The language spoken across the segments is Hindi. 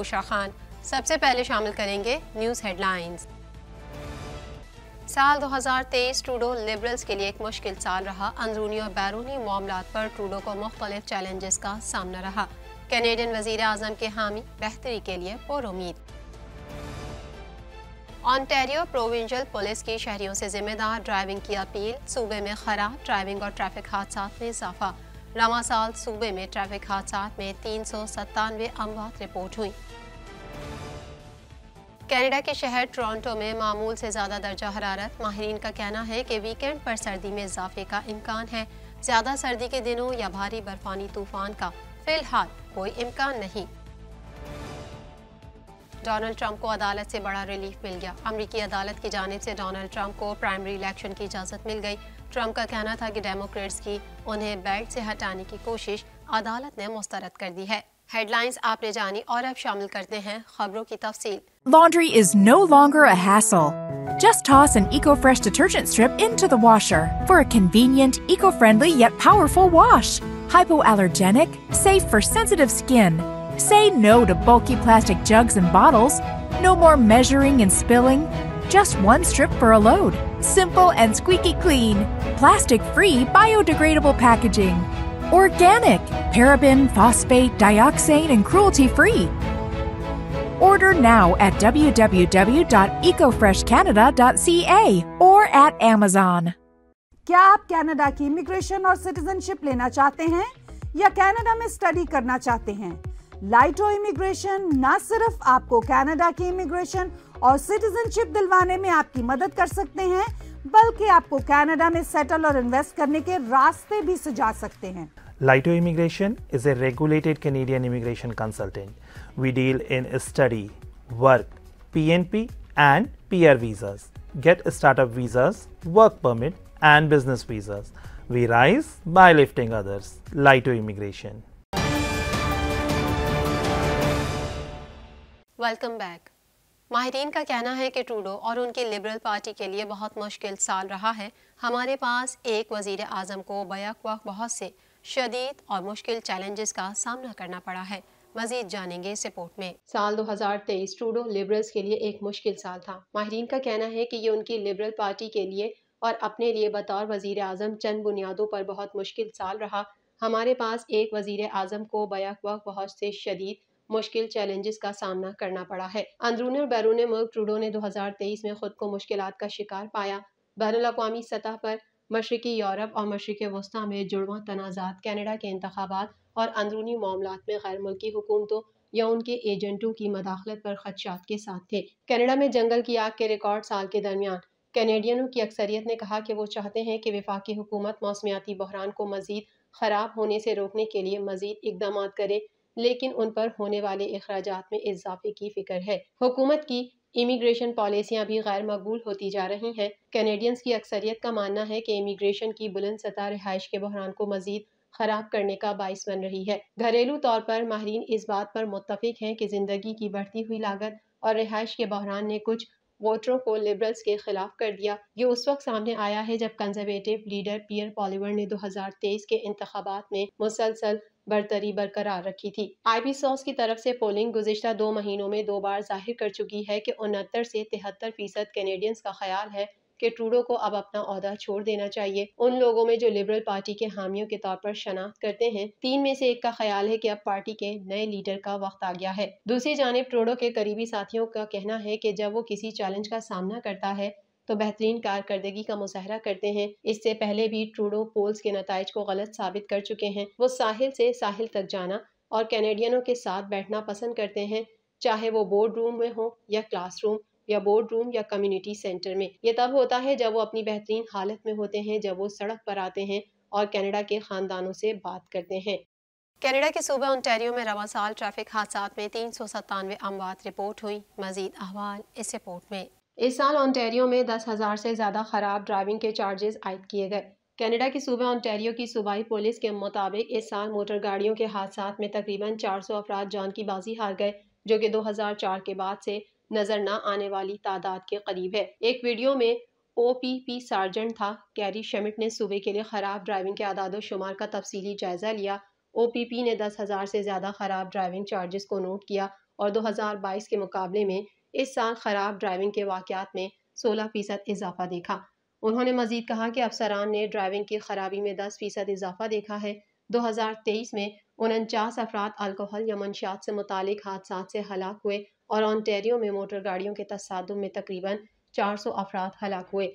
बुशा खान। सबसे पहले शामिल करेंगे न्यूज़ हेडलाइंस। साल 2023 ट्रूडो लिबरल्स के लिए एक मुश्किल साल रहा। अंदरूनी और बैरूनी मामला पर ट्रूडो को मुख्तलिफ़ चैलेंजेस का सामना रहा। कैनेडियन वज़ीर अजम के हामी बेहतरी के लिए पुर उम्मीद ऑनटेरियो प्रोविंशियल पुलिस की शहरियों से जिम्मेदार ड्राइविंग की अपील। सूबे में खराब ड्राइविंग और ट्रैफ़िक हादसा में इजाफा। रवा साल सूबे में ट्रैफ़िक हादसा में तीन सौ सत्तानवे अमवात रिपोर्ट हुई कनाडा के शहर टोरंटो में मामूल से ज़्यादा दर्जा हरारत। माहरीन का कहना है कि वीकेंड पर सर्दी में इजाफे का इम्कान है। ज़्यादा सर्दी के दिनों या भारी बर्फानी तूफ़ान का फ़िलहाल कोई इम्कान नहीं। डोनाल्ड ट्रंप को अदालत से बड़ा रिलीफ मिल गया। अमरीकी अदालत की जानब से डोनाल्ड ट्रंप को प्राइमरी इलेक्शन की इजाज़त मिल गई। ट्रंप का कहना था कि डेमोक्रेट्स की उन्हें बेल्ट से हटाने की कोशिश अदालत ने मुस्तरद कर दी है हेडलाइंस आपने जानी और अब शामिल करते हैं खबरों की तफसील no longer a hassle. Just toss an EcoFresh detergent strip into the washer for a convenient, eco-friendly yet powerful wash. Hypoallergenic, safe for sensitive skin. Say no to bulky plastic jugs and bottles. No more measuring and spilling. Just one strip for a load. Simple and squeaky clean. Plastic-free, biodegradable packaging. Organic, paraben, phosphate, dioxane, and cruelty-free. Order now at www.ecofreshcanada.ca or at Amazon. क्या आप कनाडा की इमिग्रेशन और सिटीजनशिप लेना चाहते हैं या कनाडा में स्टडी करना चाहते हैं लाइटो इमिग्रेशन न सिर्फ आपको कनाडा की इमिग्रेशन और सिटीजनशिप दिलवाने में आपकी मदद कर सकते हैं बल्कि आपको कनाडा में सेटल और इन्वेस्ट करने के रास्ते भी सुझा सकते हैं। Lighto immigration is a regulated Canadian immigration consultant we deal in study work PNP and PR visas get startup visas work permit and business visa we rise by lifting others Lighto immigration welcome back Mahreen का कहना है कि ट्रूडो और उनकी लिबरल पार्टी के लिए बहुत मुश्किल साल रहा है। हमारे पास एक वज़ीर आज़म को बैक वक्त बहुत से शदीद और मुश्किल चैलेंजेस का सामना करना पड़ा है। मजीद जानेंगे इस रिपोर्ट में। साल 2023 ट्रूडो लिबरल्स के लिए एक मुश्किल साल था। माहरीन का कहना है कि ये उनकी लिबरल पार्टी के लिए और अपने लिए बतौर वज़ीर आज़म चंद बुनियादों पर बहुत मुश्किल साल रहा। हमारे पास एक वज़ीर आज़म को बैक वक्त बहुत से शदीद मुश्किल चैलेंजेस का सामना करना पड़ा है। अंदरूनी और बैरून मुल्क ट्रूडो ने 2023 में खुद को मुश्किल का शिकार पाया। बैन अवी सतह पर मशरकी यूरोप और मशरक वस्ती में जुड़वा तनाज़ात, कैनेडा के इंतबात और अंदरूनी मामला में गैर मुल्की हुकूमतों या उनके एजेंटों की मदाखलत पर खदशात के साथ थे। कैनेडा में जंगल की आग के रिकॉर्ड साल के दरमियान। कैनेडियनों की अक्सरियत ने कहा कि वो चाहते हैं कि विफाकी हुकूमत मौसमियाती बहरान को मजीद ख़राब होने से रोकने के लिए मजीद इकदाम करे। लेकिन उन पर होने वाले अखराज में इजाफे की फ़िक्र है। हुकूमत की इमिग्रेशन पॉलिसियाँ भी गैर मकबूल होती जा रही हैं। कैनेडियंस की अक्सरियत का मानना है कि इमिग्रेशन की बुलंद सतह रिहाइश के बहरान को मजीद खराब करने का बायस बन रही है। घरेलू तौर पर माहरीन इस बात पर मुतफिक हैं कि ज़िंदगी की बढ़ती हुई लागत और रिहाइश के बहरान ने कुछ वोटरों को लिबरल्स के खिलाफ कर दिया। ये उस वक्त सामने आया है जब कंजर्वेटिव लीडर पियर पॉलीवर ने 2023 के इंतबात में मुसलसल बरतरी बरकरार रखी थी। आई सॉस की तरफ़ से पोलिंग गुजशत दो महीनों में दो बार ज़ाहिर कर चुकी है कि उनहत्तर से तिहत्तर फ़ीसद कैनेडियंस का ख्याल है कि ट्रूडो को अब अपना अहदा छोड़ देना चाहिए। उन लोगों में जो लिबरल पार्टी के हामियों के तौर पर शनाख्त करते हैं, तीन में से एक का ख्याल है कि अब पार्टी के नए लीडर का वक्त आ गया है। दूसरी जानब ट्रूडो के करीबी साथियों का कहना है कि जब वो किसी चैलेंज का सामना करता है तो बेहतरीन कारकर्दगी का मुजाहरा करते हैं। इससे पहले भी ट्रूडो पोल्स के नतज को गलत साबित कर चुके हैं। वो साहिल से साहिल तक जाना और कैनेडियनों के साथ बैठना पसंद करते हैं, चाहे वो बोर्ड रूम में हो या क्लासरूम या बोर्ड रूम या कम्युनिटी सेंटर में। ये तब होता है जब वो अपनी बेहतरीन हालत में होते हैं, जब वो सड़क पर आते हैं और कनाडा के खानदानों से बात करते हैं। कनाडा के सूबे ओंटारियो में रवा साल ट्रैफ़िक हादसा में तीन सौ सत्तानवे अमवात रिपोर्ट हुई। मजीद अहवाल इस रिपोर्ट में। इस साल ऑनटेरियो में दस हज़ार से ज़्यादा ख़राब ड्राइविंग के चार्जेस आयद किए गए। कनाडा की सूबे ऑनटेरियो की सूबाई पुलिस के मुताबिक इस साल मोटर गाड़ियों के हादसा में तकरीबन 400 अफराद जान की बाजी हार गए, जो कि 2004 के बाद से नज़र न आने वाली तादाद के करीब है। एक वीडियो में ओ पी पी सार्जेंट था, कैरी शमिट ने सूबे के लिए ख़राब ड्राइविंग के आदाद शुमार का तफसीली जायज़ा लिया। ओ पी पी ने दस हज़ार से ज़्यादा ख़राब ड्राइविंग चार्जेस को नोट किया और 2022 के मुकाबले में इस साल खराब ड्राइविंग के वाकयात में 16 फ़ीसद इजाफा देखा। उन्होंने मजीद कहा कि अफसरान ने ड्राइविंग की खराबी में 10 फ़ीसद इजाफा देखा है। 2023 में उनचास अफराद अल्कोहल या मंशियात से मुतक हादसा से हलाक हुए और ऑनटेरियो में मोटर गाड़ियों के तसादुम में तकरीबन 400 अफराद हलाक हुए।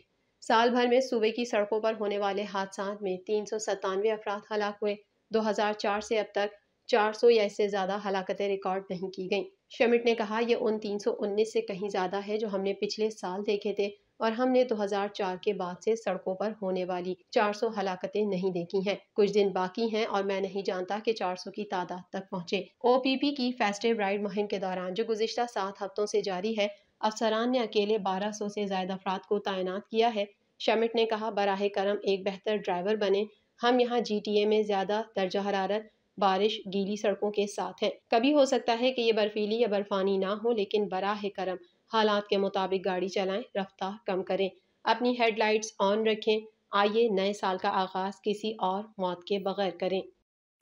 साल भर में सूबे की सड़कों पर होने वाले हादसा में तीन सौ सत्तानवे अफराद हलाक हुए। 2004 से अब तक 400 या इससे ज़्यादा हलाकतें रिकॉर्ड नहीं की गईं। शमिट ने कहा यह उन 319 से कहीं ज़्यादा है जो हमने पिछले साल देखे थे और हमने 2004 के बाद से सड़कों पर होने वाली 400 हलाकतें नहीं देखी हैं। कुछ दिन बाकी हैं और मैं नहीं जानता कि 400 की तादाद तक पहुँचे। ओ पी पी की फेस्टिव राइड मुहिम के दौरान जो गुजशत सात हफ्तों से जारी है, अफसरान ने अकेले 1200 से ज़्यादा अफराद को तैनात किया है। शमिट ने कहा, बराह करम एक बेहतर ड्राइवर बने। हम यहाँ जी टी ए में ज़्यादा दर्जा हरारत बारिश गीली सड़कों के साथ है। कभी हो सकता है कि ये बर्फीली या बर्फानी ना हो, लेकिन बराह करम हालात के मुताबिक गाड़ी चलाएँ, रफ्तार कम करें। अपनी हेडलाइट्स ऑन रखें, आइए नए साल का आगाज़ किसी और मौत के बगैर करें।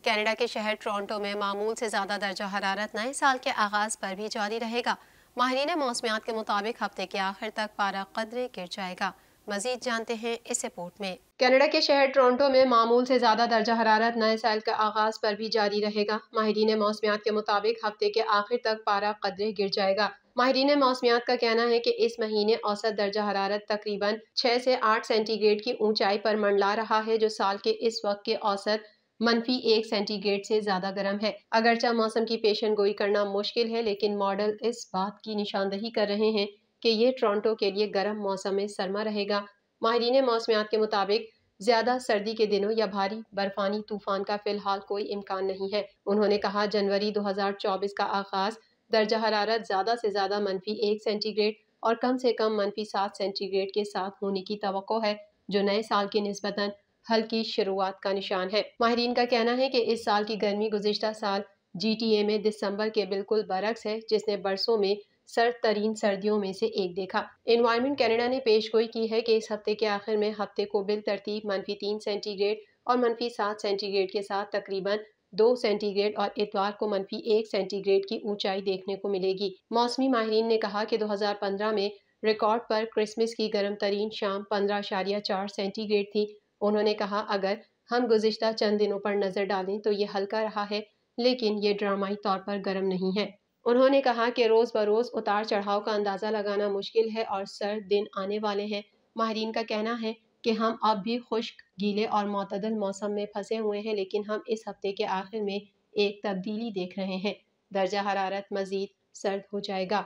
कनाडा के शहर टोरंटो में मामूल से ज़्यादा दर्जा हरारत नए साल के आगाज़ पर भी जारी रहेगा। माहरीन मौसमियात के मुताबिक हफ़्ते के आखिर तक पारा कदरे गिर जाएगा। मजीद जानते हैं इस रिपोर्ट में। कनाडा के शहर टोरंटो में मामूल से ज़्यादा दर्जा हरारत नए साल के आगाज़ पर भी जारी रहेगा। माहरीन मौसमियात के मुताबिक हफ़्ते के आखिर तक पारा कदरे गिर जाएगा। माहरीन मौसमियात का कहना है कि इस महीने औसत दर्जा हरारत तकरीबन छः से आठ सेंटीग्रेड की ऊंचाई पर मंडला रहा है, जो साल के इस वक्त के औसत मनफी एक सेंटीग्रेड से ज़्यादा गर्म है। अगरचा मौसम की पेशन गोई करना मुश्किल है, लेकिन मॉडल इस बात की निशानदही कर रहे हैं कि ये टोरंटो के लिए गर्म मौसम में सरमा रहेगा। माहरीन मौसमियात के मुताबिक ज़्यादा सर्दी के दिनों या भारी बर्फानी तूफ़ान का फ़िलहाल कोई इम्कान नहीं है। उन्होंने कहा, जनवरी 2024 का आगाज़ दर्जा हरारत ज़्यादा से ज़्यादा मनफी एक सेंटीग्रेड और कम से कम मनफी सात सेंटीग्रेड के साथ होने की तो है, जो नए साल की नस्बता हल्की शुरुआत का निशान है। माहरीन का कहना है कि इस साल की गर्मी गुजशत साल जी टी ए में दिसंबर के बिल्कुल बरक्स है, जिसने बरसों में सर्द तरीन सर्दियों में से एक देखा। इन्वायरमेंट कैनेडा ने पेश गोई की है कि इस हफ़्ते के आखिर में हफ़्ते को बिल तरतीब मनफी तीन सेंटीग्रेड और मनफी सात सेंटीग्रेड के साथ तकरीबन दो सेंटीग्रेड और इतवार को मनफी एक सेंटीग्रेड की ऊंचाई देखने को मिलेगी। मौसमी माहरीन ने कहा कि 2015 में रिकॉर्ड पर क्रिसमस की गर्म तरीन शाम पंद्रह अशारिया चार सेंटीग्रेड थी। उन्होंने कहा, अगर हम गुजशत चंद दिनों पर नज़र डालें तो ये हल्का रहा है, लेकिन ये ड्रामाई तौर पर गर्म नहीं है। उन्होंने कहा कि रोज़ बरोज़ उतार चढ़ाव का अंदाज़ा लगाना मुश्किल है और सर्द दिन आने वाले हैं। माहरीन का कहना है कि हम अब भी खुश्क, गीले और मतदल मौसम में फंसे हुए हैं, लेकिन हम इस हफ़्ते के आखिर में एक तब्दीली देख रहे हैं। दर्जा हरारत मजीद सर्द हो जाएगा।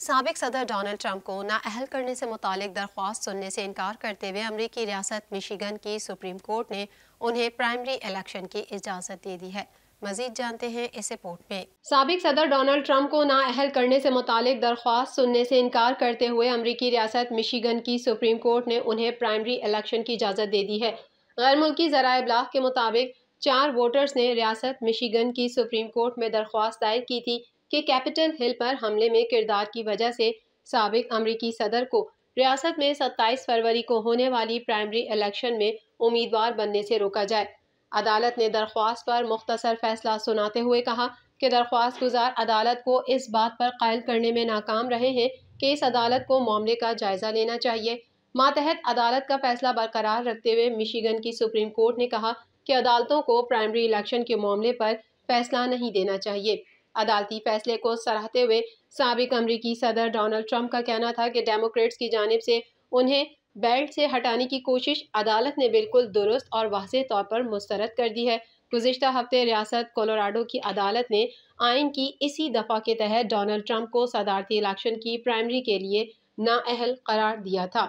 सबक सदर डोनाल्ड ट्रंप को नाअहल करने से मुतल दरख्वास्त सुनने से इनकार करते हुए अमरीकी रियासत मिशिगन की सुप्रीम कोर्ट ने उन्हें प्राइमरी इलेक्शन की इजाज़त दे दी है। मजीद जानते हैं इस रिपोर्ट में। सबक सदर डोनाल्ड ट्रंप को नाअहल करने से मुतालिक दरख्वास्त सुनने से इनकार करते हुए अमरीकी रियासत मिशिगन की सुप्रीम कोर्ट ने उन्हें प्राइमरी इलेक्शन की इजाज़त दे दी है। गैर मुल्की जरा ब्लाक के मुताबिक चार वोटर्स ने रियासत मिशीगन की सुप्रीम कोर्ट में दरख्वास्त दायर की थी कि कैपिटल हिल पर हमले में किरदार की वजह से सबक अमरीकी सदर को रियासत में सत्ताईस फरवरी को होने वाली प्राइमरी इलेक्शन में उम्मीदवार बनने से रोका जाए। अदालत ने दरख्वास्त पर मुख्तसर फैसला सुनाते हुए कहा कि दरख्वास्त गुजार अदालत को इस बात पर कायल करने में नाकाम रहे हैं कि इस अदालत को मामले का जायजा लेना चाहिए। मातहत अदालत का फैसला बरकरार रखते हुए मिशिगन की सुप्रीम कोर्ट ने कहा कि अदालतों को प्राइमरी इलेक्शन के मामले पर फैसला नहीं देना चाहिए। अदालती फैसले को सराहते हुए सबक अमरीकी सदर डोनाल्ड ट्रंप का कहना था कि डेमोक्रेट्स की जानब से उन्हें बेल्ट से हटाने की कोशिश अदालत ने बिल्कुल दुरुस्त और वाज तौर पर मुस्तरद कर दी है। गुजशत हफ़्ते रियासत कोलोराडो की अदालत ने आइन की इसी दफ़ा के तहत डोनाल्ड ट्रंप को सदारती इलेक्शन की प्राइमरी के लिए नाअहल करार दिया था।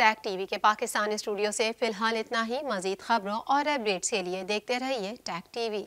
टैग टीवी के पाकिस्तानी स्टूडियो से फ़िलहाल इतना ही। मजीद खबरों और अपडेट्स के लिए देखते रहिए टैग टीवी